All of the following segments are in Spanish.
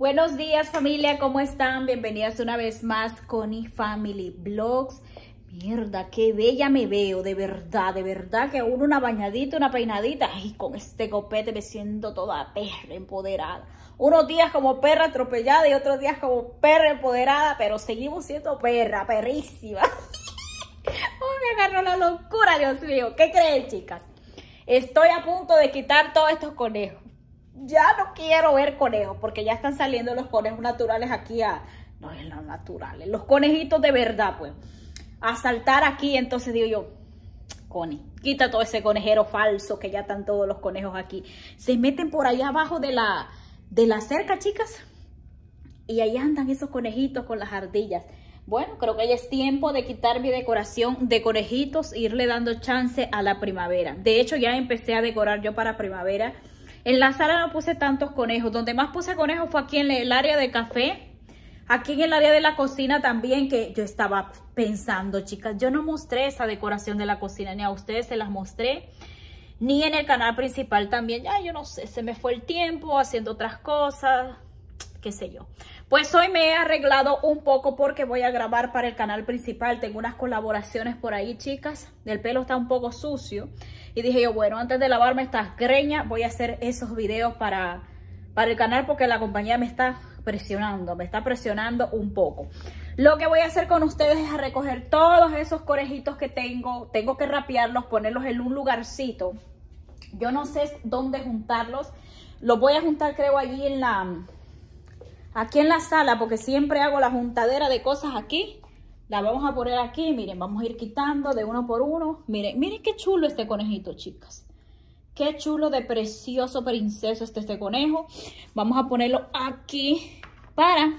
Buenos días familia, ¿cómo están? Bienvenidas una vez más con Family Vlogs. Mierda, qué bella me veo, de verdad, de verdad que uno una bañadita, una peinadita, y con este copete me siento toda perra empoderada. Unos días como perra atropellada y otros días como perra empoderada, pero seguimos siendo perra, perrísima. oh, me agarró la locura, Dios mío. ¿Qué creen, chicas? Estoy a punto de quitar todos estos conejos ya no quiero ver conejos porque ya están saliendo los conejos naturales aquí a... No es los naturales, los conejitos de verdad, pues. A saltar aquí, entonces digo yo, Connie, quita todo ese conejero falso que ya están todos los conejos aquí. Se meten por allá abajo de la, de la cerca, chicas. Y ahí andan esos conejitos con las ardillas. Bueno, creo que ya es tiempo de quitar mi decoración de conejitos e irle dando chance a la primavera. De hecho, ya empecé a decorar yo para primavera en la sala no puse tantos conejos. Donde más puse conejos fue aquí en el área de café. Aquí en el área de la cocina también, que yo estaba pensando, chicas, yo no mostré esa decoración de la cocina, ni a ustedes se las mostré, ni en el canal principal también. Ya, yo no sé, se me fue el tiempo haciendo otras cosas, qué sé yo. Pues hoy me he arreglado un poco porque voy a grabar para el canal principal. Tengo unas colaboraciones por ahí, chicas. El pelo está un poco sucio. Y dije yo, bueno, antes de lavarme estas greñas, voy a hacer esos videos para, para el canal porque la compañía me está presionando, me está presionando un poco. Lo que voy a hacer con ustedes es recoger todos esos conejitos que tengo. Tengo que rapearlos, ponerlos en un lugarcito. Yo no sé dónde juntarlos. Los voy a juntar creo allí en la... Aquí en la sala porque siempre hago la juntadera de cosas aquí. La vamos a poner aquí, miren, vamos a ir quitando de uno por uno. Miren, miren qué chulo este conejito, chicas. Qué chulo de precioso princeso este, este conejo. Vamos a ponerlo aquí para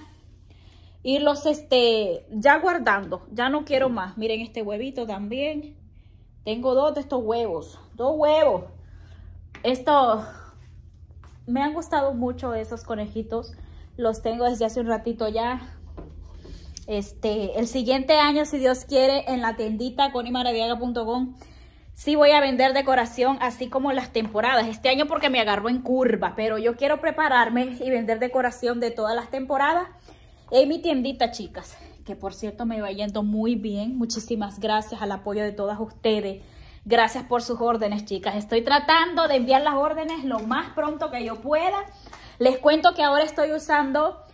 irlos este, ya guardando. Ya no quiero más. Miren este huevito también. Tengo dos de estos huevos. Dos huevos. Esto, me han gustado mucho esos conejitos. Los tengo desde hace un ratito ya. Este, el siguiente año, si Dios quiere, en la tiendita conimaradiaga.com, sí voy a vender decoración, así como las temporadas. Este año porque me agarró en curva, pero yo quiero prepararme y vender decoración de todas las temporadas en mi tiendita, chicas. Que por cierto me va yendo muy bien. Muchísimas gracias al apoyo de todas ustedes. Gracias por sus órdenes, chicas. Estoy tratando de enviar las órdenes lo más pronto que yo pueda. Les cuento que ahora estoy usando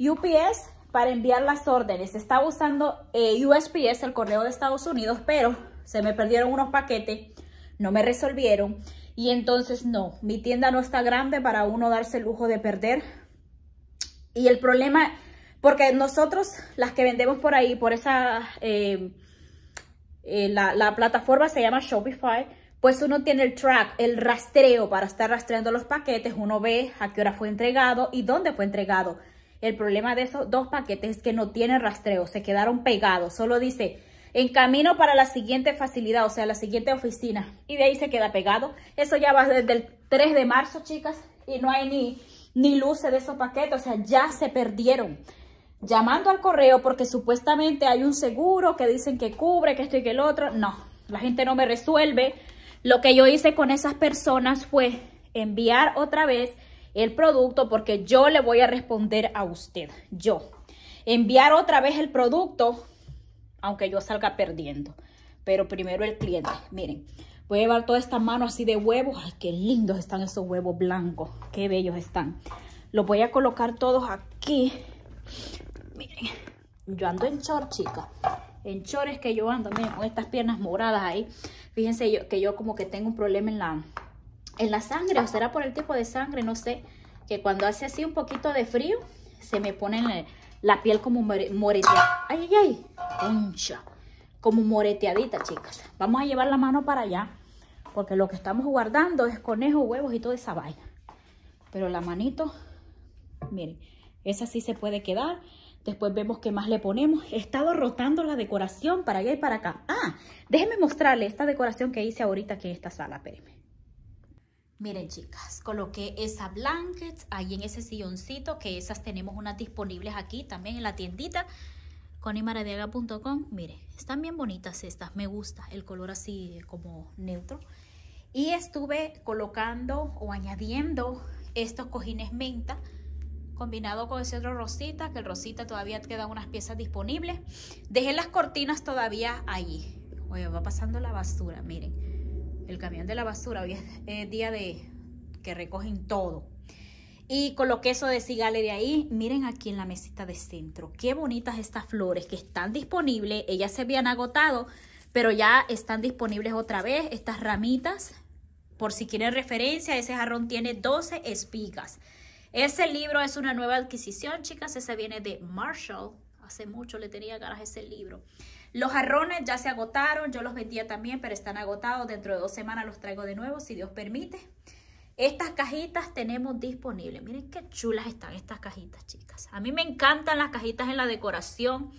UPS para enviar las órdenes. Estaba usando eh, USPS, el correo de Estados Unidos, pero se me perdieron unos paquetes, no me resolvieron. Y entonces no, mi tienda no está grande para uno darse el lujo de perder. Y el problema, porque nosotros, las que vendemos por ahí, por esa, eh, eh, la, la plataforma se llama Shopify, pues uno tiene el track, el rastreo para estar rastreando los paquetes. Uno ve a qué hora fue entregado y dónde fue entregado. El problema de esos dos paquetes es que no tienen rastreo, se quedaron pegados. Solo dice en camino para la siguiente facilidad, o sea, la siguiente oficina. Y de ahí se queda pegado. Eso ya va desde el 3 de marzo, chicas, y no hay ni, ni luces de esos paquetes, o sea, ya se perdieron. Llamando al correo porque supuestamente hay un seguro que dicen que cubre, que esto y que el otro. No, la gente no me resuelve. Lo que yo hice con esas personas fue enviar otra vez el producto porque yo le voy a responder a usted, yo. Enviar otra vez el producto, aunque yo salga perdiendo. Pero primero el cliente. Miren, voy a llevar toda esta mano así de huevos. Ay, qué lindos están esos huevos blancos. Qué bellos están. Los voy a colocar todos aquí. Miren, yo ando en short, chicas. En short es que yo ando, miren, con estas piernas moradas ahí. Fíjense yo, que yo como que tengo un problema en la en la sangre, o será por el tipo de sangre, no sé, que cuando hace así un poquito de frío, se me pone la piel como moreteada. Ay, ay, ay, concha, como moreteadita, chicas. Vamos a llevar la mano para allá, porque lo que estamos guardando es conejo, huevos y toda esa vaina. Pero la manito, miren, esa sí se puede quedar. Después vemos qué más le ponemos. He estado rotando la decoración para allá y para acá. Ah, déjenme mostrarle esta decoración que hice ahorita aquí en esta sala, espérenme. Miren chicas, coloqué esa blanket ahí en ese silloncito, que esas tenemos unas disponibles aquí también en la tiendita conimaradiaga.com. Miren, están bien bonitas estas, me gusta el color así como neutro. Y estuve colocando o añadiendo estos cojines menta combinado con ese otro rosita, que el rosita todavía quedan unas piezas disponibles. Dejé las cortinas todavía ahí. Oye, va pasando la basura, miren. El camión de la basura, hoy es día de que recogen todo. Y coloqué eso de de ahí. Miren aquí en la mesita de centro. Qué bonitas estas flores que están disponibles. Ellas se habían agotado, pero ya están disponibles otra vez. Estas ramitas, por si quieren referencia, ese jarrón tiene 12 espigas. Ese libro es una nueva adquisición, chicas. Ese viene de Marshall. Hace mucho le tenía ganas ese libro. Los jarrones ya se agotaron. Yo los vendía también, pero están agotados. Dentro de dos semanas los traigo de nuevo, si Dios permite. Estas cajitas tenemos disponibles. Miren qué chulas están estas cajitas, chicas. A mí me encantan las cajitas en la decoración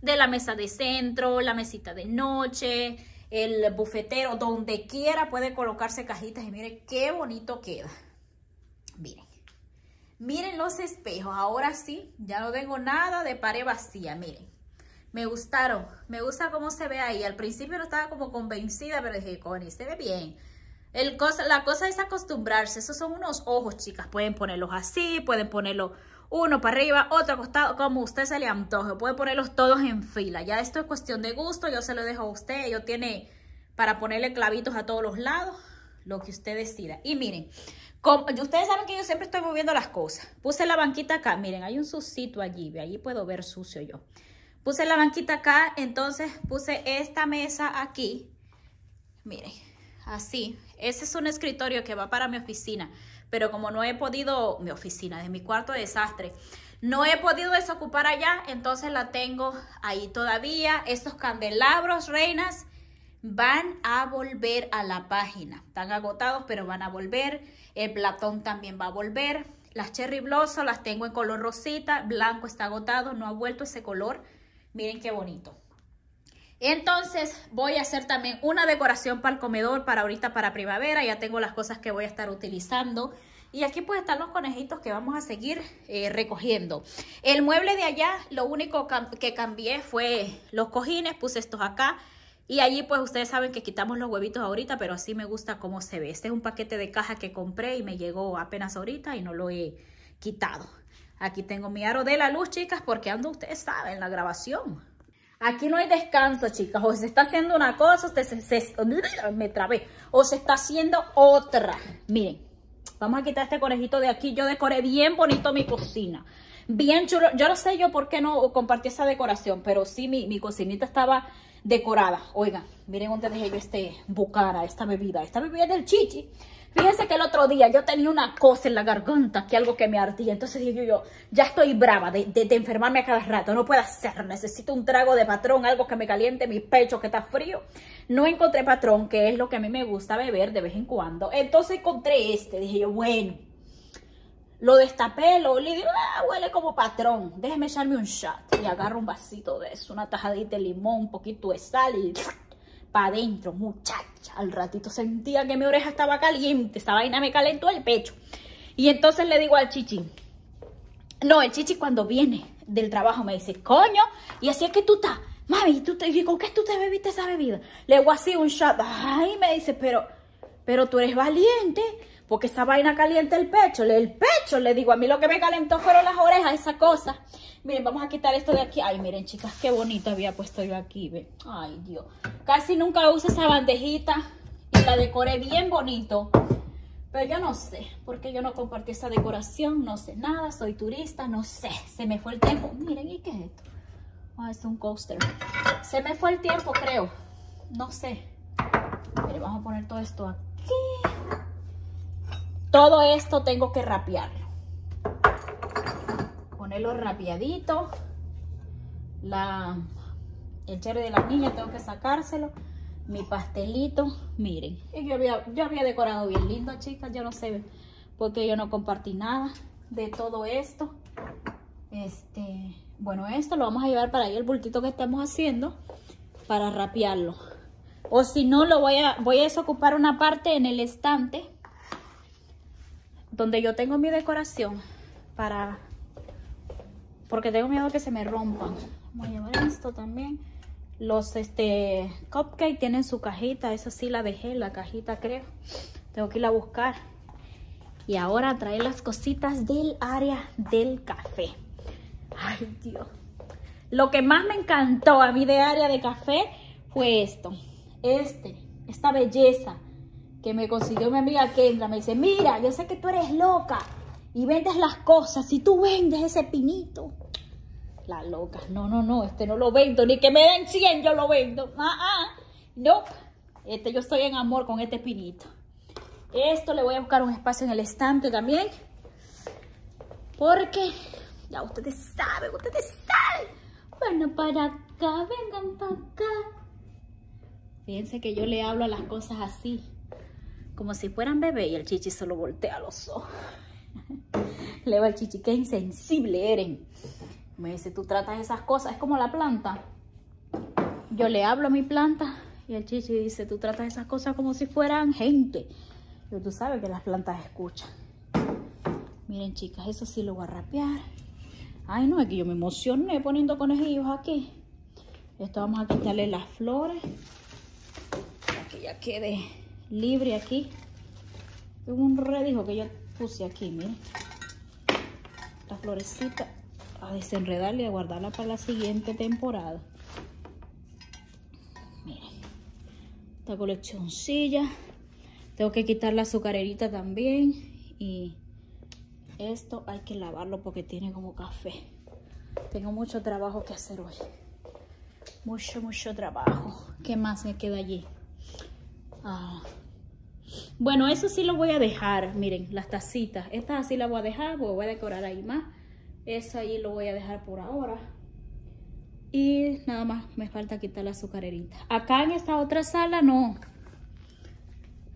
de la mesa de centro, la mesita de noche, el bufetero, donde quiera puede colocarse cajitas. Y miren qué bonito queda. Miren. Miren los espejos. Ahora sí, ya no tengo nada de pared vacía. Miren. Me gustaron. Me gusta cómo se ve ahí. Al principio no estaba como convencida, pero dije, Connie, se ve bien la cosa es acostumbrarse. Esos son unos ojos, chicas. Pueden ponerlos así, pueden ponerlo uno para arriba, otro acostado, como usted se le antoje. Puede ponerlos todos en fila. Ya esto es cuestión de gusto. Yo se lo dejo a usted. Yo tiene para ponerle clavitos a todos los lados. Lo que usted decida. Y miren, como, ustedes saben que yo siempre estoy moviendo las cosas. Puse la banquita acá. Miren, hay un sucito allí. Allí puedo ver sucio yo. Puse la banquita acá. Entonces puse esta mesa aquí. Miren así. Ese es un escritorio que va para mi oficina, pero como no he podido, mi oficina, de mi cuarto de desastre, no he podido desocupar allá, entonces la tengo ahí todavía. Estos candelabros, reinas, van a volver a la página. Están agotados, pero van a volver. El platón también va a volver. Las cherry blossom las tengo en color rosita. Blanco está agotado, no ha vuelto ese color. Miren qué bonito. Entonces voy a hacer también una decoración para el comedor para ahorita para primavera. Ya tengo las cosas que voy a estar utilizando. Y aquí pues están los conejitos que vamos a seguir eh, recogiendo. El mueble de allá, lo único que cambié fue los cojines, puse estos acá. Y allí pues ustedes saben que quitamos los huevitos ahorita, pero así me gusta cómo se ve. Este es un paquete de caja que compré y me llegó apenas ahorita y no lo he quitado. Aquí tengo mi aro de la luz, chicas, porque ando, ustedes saben, la grabación. Aquí no hay descanso, chicas. O se está haciendo una cosa, usted se, me trabé. O se está haciendo otra. Miren, vamos a quitar este conejito de aquí. Yo decoré bien bonito mi cocina. Bien chulo. Yo no sé yo por qué no compartí esa decoración, pero sí mi, mi cocinita estaba decorada. Oigan, miren dónde dejé yo este bucara, esta bebida. Esta bebida es del chichi. Fíjense que el otro día yo tenía una cosa en la garganta, que algo que me ardía. Entonces dije yo, ya estoy brava de, enfermarme a cada rato. No puedo hacer, necesito un trago de patrón, algo que me caliente mi pecho que está frío. No encontré patrón, que es lo que a mí me gusta beber de vez en cuando. Entonces encontré este. Dije yo, bueno, lo destapé, lo olí, digo, ah, huele como patrón. Déjeme echarme un shot. Y agarro un vasito de eso, una tajadita de limón, un poquito de sal y para adentro, muchacha. Al ratito sentía que mi oreja estaba caliente, esa vaina me calentó el pecho. Y entonces le digo al chichi, no, el chichi cuando viene del trabajo me dice, coño, y así es que tú estás, mami, ¿tú te, ¿con qué tú te bebiste esa bebida? Le hago así un shot, ay, me dice, pero, pero tú eres valiente, porque esa vaina calienta el pecho, el pecho, le digo, a mí lo que me calentó fueron las orejas, esa cosa. Miren, vamos a quitar esto de aquí. Ay, miren, chicas, qué bonito había puesto yo aquí. Ay, Dios. Casi nunca uso esa bandejita y la decoré bien bonito. Pero yo no sé, porque yo no compartí esa decoración, no sé nada, soy turista, no sé. Se me fue el tiempo. Miren, ¿y qué es esto? Ah, es un coaster. Se me fue el tiempo, creo. No sé. Miren, vamos a poner todo esto aquí. Todo esto tengo que rapearlo. Ponerlo rapiadito. La, el cherry de la niña tengo que sacárselo. Mi pastelito, miren. Yo había, yo había decorado bien lindo, chicas. Yo no sé por qué yo no compartí nada de todo esto. Este, bueno, esto lo vamos a llevar para ahí el bultito que estamos haciendo para rapearlo. O si no, lo voy a, voy a desocupar una parte en el estante donde yo tengo mi decoración para porque tengo miedo que se me rompan voy a llevar esto también los este cupcake tienen su cajita esa sí la dejé la cajita creo tengo que ir a buscar Y ahora trae las cositas del área del café. Ay, Dios. Lo que más me encantó a mí de área de café fue esto. Este, esta belleza que me consiguió mi amiga Kendra. Me dice, mira, yo sé que tú eres loca y vendes las cosas. y tú vendes ese pinito. La loca. No, no, no, este no lo vendo. Ni que me den 100 yo lo vendo. Ah, ah. No. Este, yo estoy en amor con este pinito. Esto le voy a buscar un espacio en el estante también. Porque ya ustedes saben, ustedes saben. Bueno, para acá, vengan para acá. Fíjense que yo le hablo a las cosas así. Como si fueran bebé y el chichi solo voltea los ojos. le va el chichi, qué insensible Eren. Me dice, tú tratas esas cosas, es como la planta. Yo le hablo a mi planta y el chichi dice, tú tratas esas cosas como si fueran gente. Pero tú sabes que las plantas escuchan. Miren, chicas, eso sí lo voy a rapear. Ay, no, es que yo me emocioné poniendo conejillos aquí. Esto vamos a quitarle las flores. Para que ya quede libre aquí. Tengo un redijo que yo puse aquí, miren. La florecita a desenredarla y a guardarla para la siguiente temporada. Miren, esta coleccioncilla. Tengo que quitar la azucarerita también. Y esto hay que lavarlo porque tiene como café. Tengo mucho trabajo que hacer hoy. Mucho, mucho trabajo. ¿Qué más me queda allí? Ah. Bueno, eso sí lo voy a dejar. Miren, las tacitas. Estas así las voy a dejar voy a decorar ahí más. Eso ahí lo voy a dejar por ahora. Y nada más me falta quitar la azucarerita. Acá en esta otra sala no.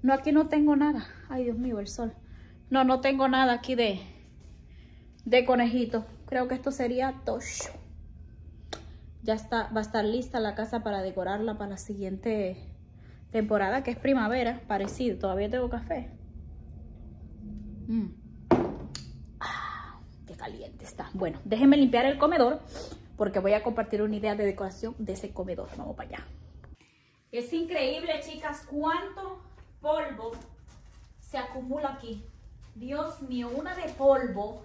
No, aquí no tengo nada. Ay, Dios mío, el sol. No, no tengo nada aquí de, de conejito. Creo que esto sería tocho. Ya está, va a estar lista la casa para decorarla para la siguiente temporada, que es primavera, parecido. Todavía tengo café. Mm. Caliente está. Bueno, déjenme limpiar el comedor porque voy a compartir una idea de decoración de ese comedor. Vamos para allá. Es increíble, chicas, cuánto polvo se acumula aquí. Dios mío, una de polvo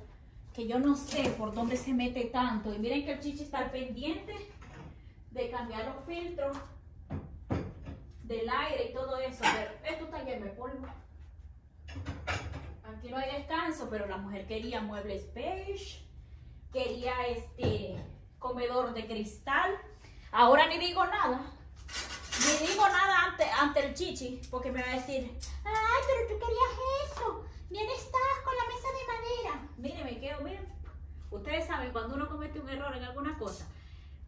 que yo no sé por dónde se mete tanto. Y miren que el chichi está pendiente de cambiar los filtros del aire y todo eso. Pero esto está lleno de polvo. No hay descanso, pero la mujer quería muebles beige, quería este comedor de cristal. Ahora ni digo nada. Ni digo nada ante, ante el chichi, porque me va a decir, ay, pero tú querías eso. Bien estás con la mesa de madera. Mire, me quedo, miren. Ustedes saben, cuando uno comete un error en alguna cosa,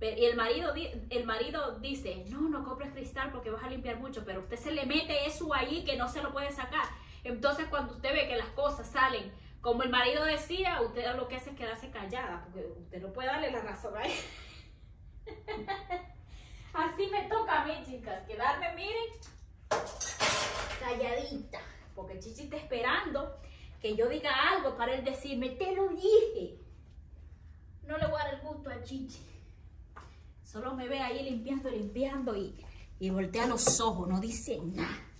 y el marido, el marido dice, no, no compres cristal porque vas a limpiar mucho, pero usted se le mete eso ahí que no se lo puede sacar. Entonces cuando usted ve que las cosas salen como el marido decía, usted lo que hace es quedarse callada, porque usted no puede darle la razón a él. Así me toca a mí, chicas, quedarme, miren, calladita. Porque Chichi está esperando que yo diga algo para él decirme, te lo dije. No le voy a dar el gusto a Chichi. Solo me ve ahí limpiando, limpiando y, y voltea los ojos, no dice nada.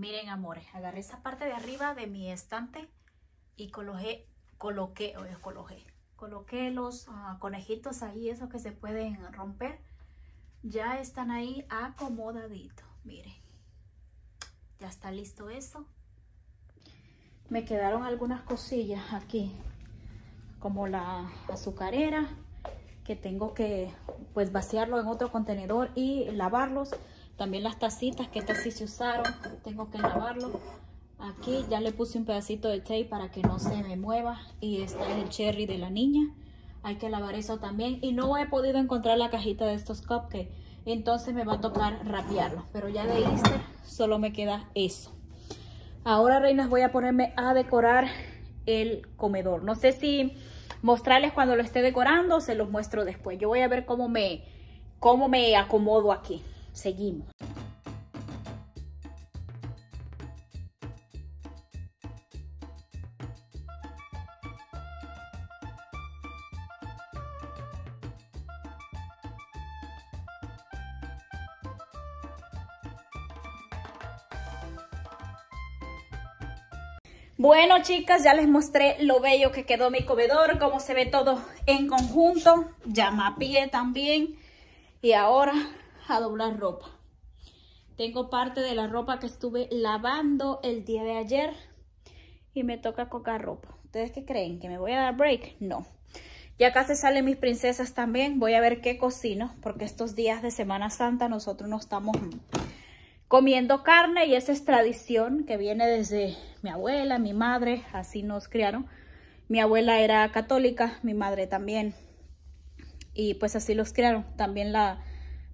Miren, amores, agarré esa parte de arriba de mi estante y coloqué, coloqué, oye, coloqué, coloqué los ah, conejitos ahí, esos que se pueden romper. Ya están ahí acomodaditos, miren. Ya está listo eso. Me quedaron algunas cosillas aquí, como la azucarera, que tengo que pues vaciarlo en otro contenedor y lavarlos. También las tacitas, que estas sí se usaron, tengo que lavarlo. Aquí ya le puse un pedacito de tape para que no se me mueva. Y este es el cherry de la niña. Hay que lavar eso también. Y no he podido encontrar la cajita de estos cupcakes. entonces me va a tocar rapearlo. Pero ya de Easter solo me queda eso. Ahora, reinas, voy a ponerme a decorar el comedor. No sé si mostrarles cuando lo esté decorando o se los muestro después. Yo voy a ver cómo me, cómo me acomodo aquí. Seguimos. Bueno, chicas, ya les mostré lo bello que quedó mi comedor, cómo se ve todo en conjunto. Ya mapeé también. Y ahora a doblar ropa. Tengo parte de la ropa que estuve lavando el día de ayer y me toca cocar ropa. ¿Ustedes qué creen? ¿Que me voy a dar break? No. Ya casi salen mis princesas también. Voy a ver qué cocino porque estos días de Semana Santa nosotros no estamos comiendo carne y esa es tradición que viene desde mi abuela, mi madre, así nos criaron. Mi abuela era católica, mi madre también. Y pues así los criaron. También la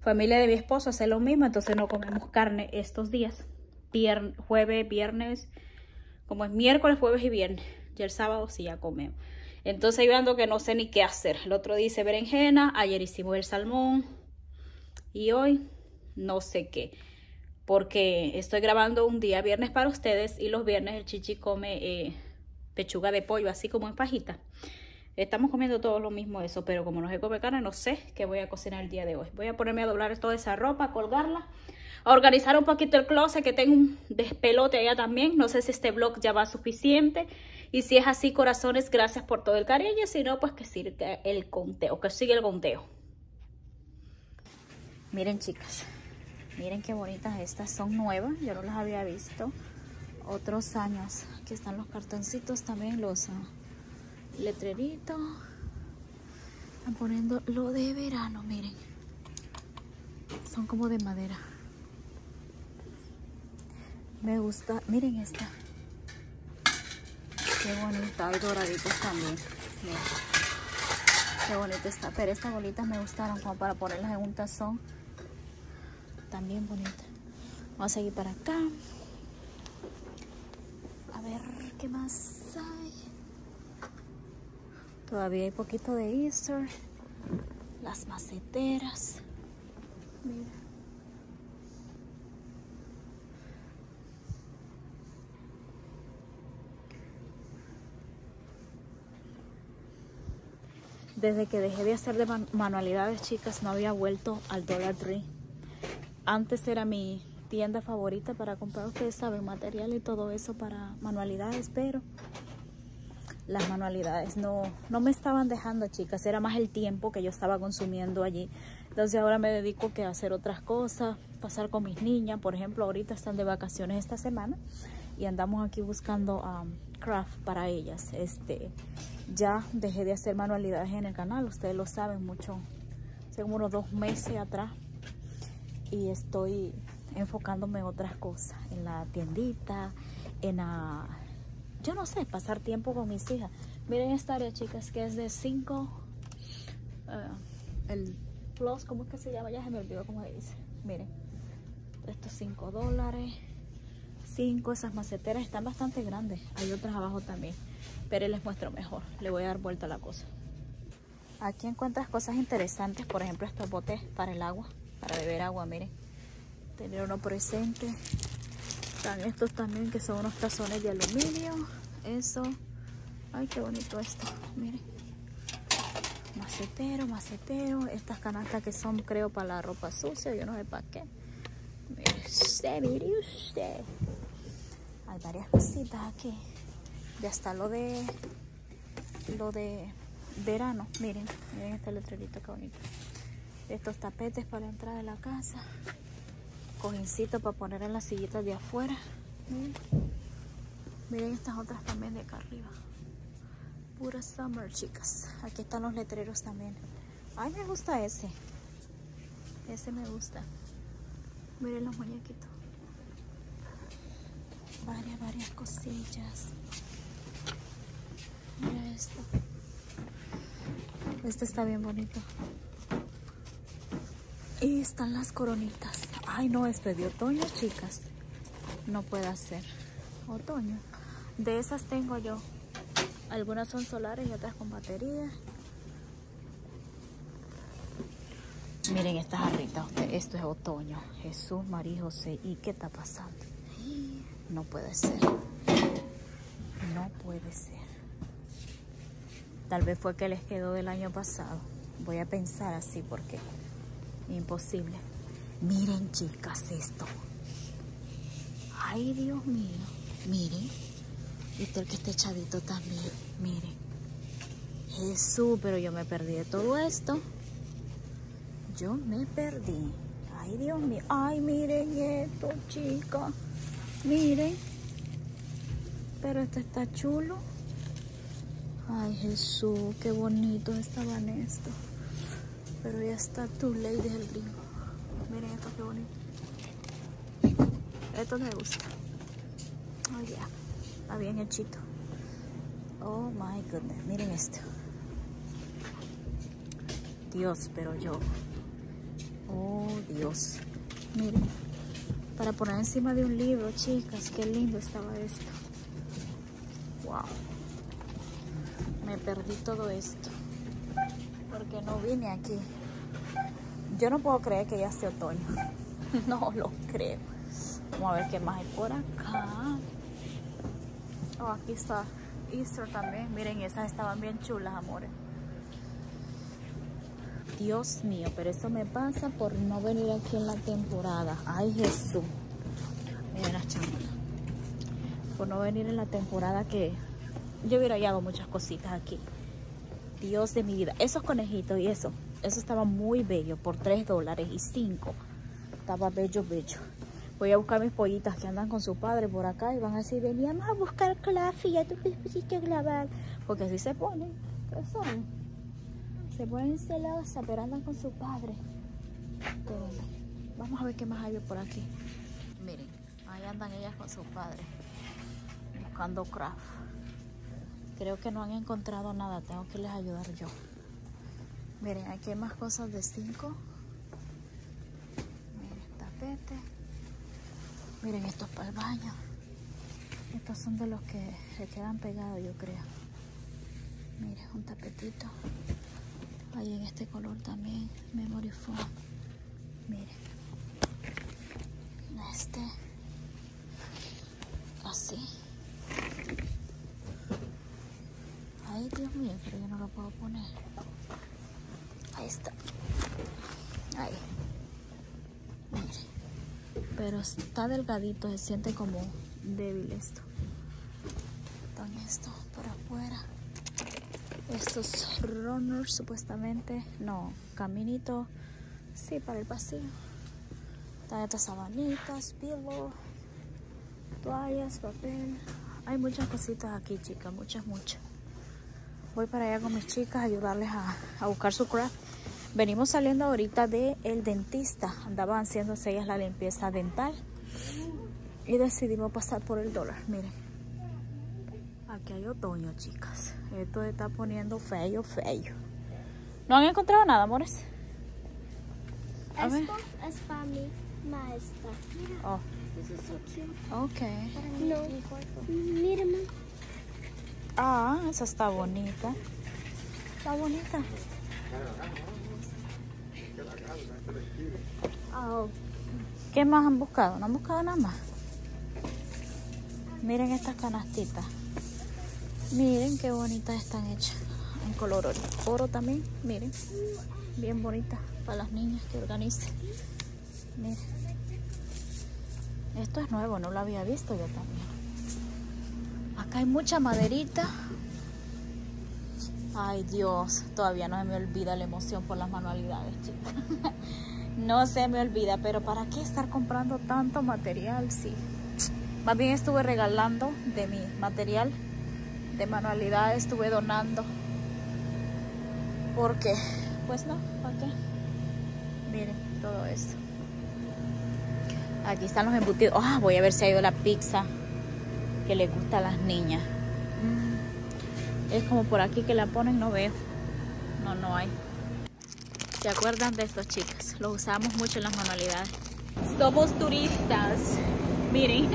familia de mi esposo hace lo mismo, entonces no comemos carne estos días. jueves, viernes, como es miércoles, jueves y viernes. Y el sábado sí ya comemos. Entonces yo ando que no sé ni qué hacer. El otro día hice berenjena, ayer hicimos el salmón y hoy no sé qué porque estoy grabando un día viernes para ustedes y los viernes el chichi come eh, pechuga de pollo, así como en pajita. Estamos comiendo todo lo mismo eso, pero como no se come carne, no sé qué voy a cocinar el día de hoy. Voy a ponerme a doblar toda esa ropa, colgarla, a organizar un poquito el closet, que tengo un despelote allá también. No sé si este vlog ya va suficiente. Y si es así, corazones, gracias por todo el cariño. Si no, pues que siga el conteo, que siga el conteo. Miren, chicas. Miren qué bonitas estas, son nuevas, yo no las había visto otros años. Aquí están los cartoncitos también, los letreritos. Están poniendo lo de verano, miren. Son como de madera. Me gusta, miren esta. Qué bonita, hay doraditos también. Miren. Qué bonita está, pero estas bolitas me gustaron como para ponerlas en un tazón también bonita. Vamos a seguir para acá. A ver qué más. Todavía hay poquito de Easter. Las maceteras. Mira. Desde que dejé de hacer de manualidades, chicas, no había vuelto al Dollar Tree antes era mi tienda favorita para comprar, ustedes saben, material y todo eso para manualidades, pero las manualidades no, no me estaban dejando, chicas. Era más el tiempo que yo estaba consumiendo allí. Entonces ahora me dedico que a hacer otras cosas, pasar con mis niñas. Por ejemplo, ahorita están de vacaciones esta semana y andamos aquí buscando um, craft para ellas. Este, ya dejé de hacer manualidades en el canal, ustedes lo saben mucho, hace unos dos meses atrás y estoy enfocándome en otras cosas, en la tiendita, en la, yo no sé, pasar tiempo con mis hijas. Miren esta área, chicas, que es de 5, eh, el plus, ¿cómo es que se llama? Ya se me olvidó cómo se dice. Miren, estos 5 dólares, 5, esas maceteras están bastante grandes. Hay otras abajo también, pero les muestro mejor. Le voy a dar vuelta a la cosa. Aquí encuentras cosas interesantes, por ejemplo estos botes para el agua para beber agua, miren. Tener uno presente. Estos también que son unos tazones de aluminio. Eso. Ay, qué bonito esto. Miren. Macetero, macetero. Estas canastas que son, creo, para la ropa sucia. Yo no sé para qué. Mire mire usted. Hay varias cositas aquí. Ya está lo de... Lo de verano. Miren, miren este letrerito, qué bonito estos tapetes para la entrada de la casa cojincito para poner en las sillitas de afuera. Miren. estas otras también de acá arriba. Pura summer chicas. Aquí están los letreros también. Ay me gusta ese. Ese me gusta. Miren los muñequitos. Varias varias cosillas. Mira esto. Este está bien bonito. Y están las coronitas. Ay, no, esto es de otoño, chicas. No puede ser. Otoño. De esas tengo yo. Algunas son solares y otras con batería. Miren estas jarritas. Esto es otoño. Jesús, María José. ¿Y qué está pasando? No puede ser. No puede ser. Tal vez fue que les quedó del año pasado. Voy a pensar así porque imposible. Miren, chicas, esto. Ay, Dios mío. Miren. Y el que está echadito también. Miren. Jesús, pero yo me perdí de todo esto. Yo me perdí. Ay, Dios mío. Ay, miren esto, chicas. Miren. Pero esto está chulo. Ay, Jesús, qué bonito estaban estos. Pero ya está tu ley del brinco. Miren esto, qué bonito. Esto me gusta. Oh, ya. Está bien hechito. Oh, my goodness. Miren esto. Dios, pero yo. Oh, Dios. Miren. Para poner encima de un libro, chicas. Qué lindo estaba esto. Wow. Me perdí todo esto. Porque no vine aquí. Yo no puedo creer que ya esté otoño. No lo creo. Vamos a ver qué más hay por acá. Oh, aquí está Easter también. Miren, esas estaban bien chulas, amores. Dios mío, pero eso me pasa por no venir aquí en la temporada. Ay, Jesús. Miren las chamas. Por no venir en la temporada que yo hubiera hallado muchas cositas aquí. Dios de mi vida. Esos conejitos y eso. Eso estaba muy bello. Por 3 dólares y 5. Estaba bello, bello. Voy a buscar mis pollitas que andan con su padre por acá y van a decir, veníamos a buscar Claffy, ya tú pusiste grabar. Porque así se ponen. ¿Qué son? Se ponen celosas, pero andan con su padre. Vamos a ver qué más hay por aquí. Miren, ahí andan ellas con su padre. Buscando craft. Creo que no han encontrado nada. Tengo que les ayudar yo. Miren, aquí hay más cosas de 5. Miren, tapete. Miren, estos para el baño. Estos son de los que se quedan pegados, yo creo. Miren, un tapetito. Ahí en este color también. Memory foam. Miren. Este. Así. Ay, Dios mío, pero yo no lo puedo poner. Está. Ahí. Mire. Pero está delgadito, se siente como débil esto. Están esto por afuera. Estos runners supuestamente, no, caminito, sí, para el pasillo. Están estas sabanitas, pillow, toallas, papel. Hay muchas cositas aquí, chicas, muchas, muchas. Voy para allá con mis chicas a ayudarles a, a buscar su craft. Venimos saliendo ahorita del el dentista. Andaban haciéndose ellas la limpieza dental. Y decidimos pasar por el dólar. Miren. Aquí hay otoño, chicas. Esto está poniendo feo, feo. ¿No han encontrado nada, amores? A ver. Esto es para mi maestra. Mira, Oh, this is so cute. ok. No, mira, ma. Ah, esa está bonita. Está bonita. Ah. ¿Qué más han buscado? ¿No han buscado nada más? Miren estas canastitas. Miren qué bonitas están hechas. En color oro, oro también. Miren. Bien bonitas para las niñas que organicen. Miren. Esto es nuevo, no lo había visto yo también. Acá hay mucha maderita. Ay Dios, todavía no se me olvida la emoción por las manualidades, chicas. no se me olvida, pero ¿para qué estar comprando tanto material? Sí. Más bien estuve regalando de mi material de manualidades, estuve donando. Porque, pues no, ¿para qué? Miren todo esto. Aquí están los embutidos. Ah, voy a ver si ha ido la pizza que le gusta a las niñas. Mm. Es como por aquí que la ponen, no veo. No, no hay. ¿Se acuerdan de estos chicas? lo usamos mucho en las manualidades. Somos turistas. Miren,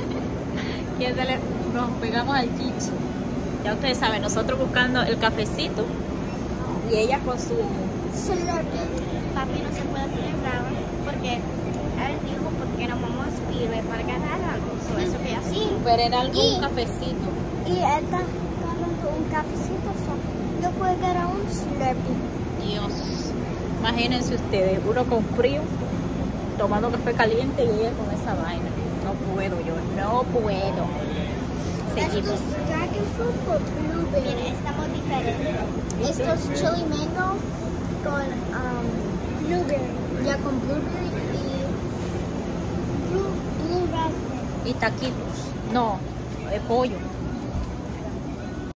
nos pegamos al chichi. Ya ustedes saben, nosotros buscando el cafecito y ella con su Papi no se puede celebrar porque él dijo porque no vamos a para ganar algo. So, eso que así. Pero en algún Y- cafecito. Y un cafecito. Yo puedo ganar un Slurpee. Dios. Imagínense ustedes, uno con frío, tomando café caliente y ella con esa vaina. No puedo yo, no puedo. Seguimos. Estos dragon fruit con blueberry. Estamos diferentes. Estos chili mango con um, blueberry. Ya con blueberry y blue, blue raspberry. Y taquitos. No, de pollo.